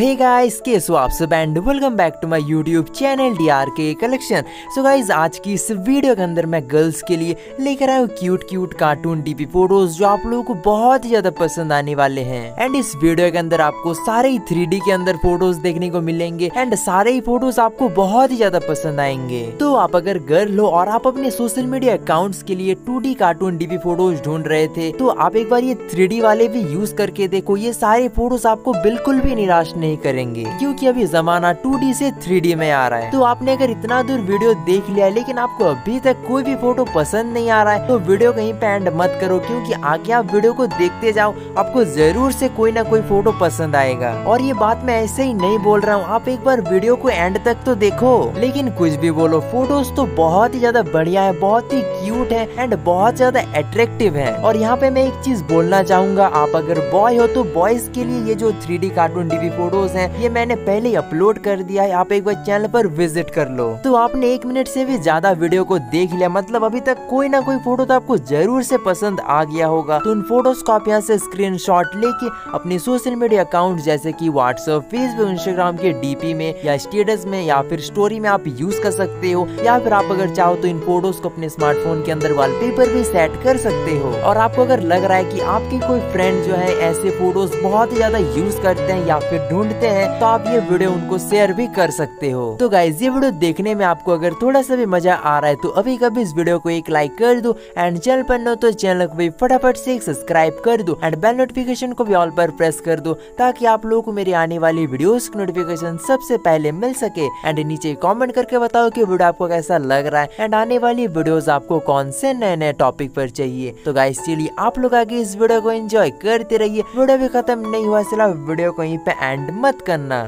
Hey guys कैसे आप सब? And welcome back to my YouTube channel D R K collection so guys आज की इस वीडियो के अंदर मैं गर्ल्स के लिए लेकर आया हूँ cute cute cartoon DP photos जो आप लोगों को बहुत ही ज़्यादा पसंद आने वाले हैं। एंड इस वीडियो के अंदर आपको सारे ही थ्री के अंदर फ़ोटोज़ देखने को मिलेंगे एंड सारे ही फ़ोटोज़ आपको बहुत ही ज़्यादा पसंद आएँगे। तो आप अगर गर्ल हो और आप अपने सोशल मीडिया अकाउंट के लिए टू कार्टून डीपी फ़ोटोज़ ढूंढ रहे थे तो आप एक बार ये थ्री वाले भी यूज़ करके देखो, ये सारे फ़ोटोज़ आपको बिल्कुल भी निराश नहीं करेंगे। क्योंकि अभी जमाना 2D से 3D में आ रहा है। तो आपने अगर इतना दूर वीडियो देख लिया, लेकिन आपको अभी तक कोई भी फ़ोटो पसंद नहीं आ रहा है तो वीडियो कहीं पे एंड मत करो, क्योंकि आगे आप वीडियो को देखते जाओ, आपको ज़रूर से कोई ना कोई फ़ोटो पसंद आएगा। और ये बात मैं ऐसे ही नहीं बोल रहा हूँ, आप एक बार वीडियो को एंड तक तो देखो। लेकिन कुछ भी बोलो फ़ोटोज़ तो बहुत ही ज़्यादा बढ़िया है, बहुत ही क्यूट है एंड बहुत ज़्यादा अट्रेक्टिव है। और यहाँ पे मैं एक चीज़ बोलना चाहूँगा, आप अगर बॉय हो तो बॉयज़ के लिए ये जो थ्री कार्टून डीबी फ़ोटोज़ हैं। ये मैंने पहले ही अपलोड कर दिया है। आप एक बार चैनल पर विज़िट कर लो। तो आपने एक मिनट से भी ज़्यादा वीडियो को देख लिया। मतलब अभी तक कोई ना कोई फ़ोटो तो आपको ज़रूर से पसंद आ गया होगा। तो उन फ़ोटोज़ को आप यहाँ से स्क्रीन लेके अपने सोशल मीडिया अकाउंट जैसे की व्हाट्सएप फेसबुक इंस्टाग्राम के डीपी में या स्टेटस में या फिर स्टोरी में आप यूज़ कर सकते हो। या फिर आप अगर चाहो तो इन फ़ोटोज़ को अपने स्मार्टफ़ोन के अंदर वॉलपेपर भी सेट कर सकते हो। और आपको अगर लग रहा है की आपके कोई फ्रेंड जो है, ऐसे फ़ोटोज़ बहुत ही ज़्यादा यूज़ करते हैं या फिर ढूंढते हैं तो आप ये वीडियो उनको शेयर भी कर सकते हो। तो गाइज़ ये वीडियो देखने में आपको अगर थोड़ा सा भी मज़ा आ रहा है तो अभी कभी इस वीडियो को एक लाइक कर दो एंड चैनल पर न तो चैनल को भी फटाफट से सब्सक्राइब कर दो एंड बेल नोटिफिकेशन को भी ऑल पर प्रेस कर दो, ताकि आप लोगों को मेरी आने वाली वीडियो की नोटिफिकेशन सबसे पहले मिल सके। एंड नीचे कॉमेंट करके बताओ की वीडियो आपको कैसा लग रहा है एंड आने वाली वीडियो आपको कौन से नए नए टॉपिक पर चाहिए। तो गाइस चलिए आप लोग आगे इस वीडियो को एंजॉय करते रहिए। वीडियो भी खत्म नहीं हुआ सिला वीडियो को यहीं पे एंड मत करना।